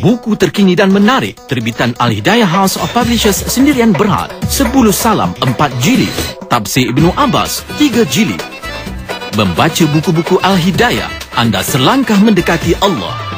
Buku terkini dan menarik terbitan Al Hidayah House of Publishers sendirian berhad. Sepuluh salam empat jilid. Tafsir Ibnu Abbas tiga jilid. Membaca buku-buku Al Hidayah anda selangkah mendekati Allah.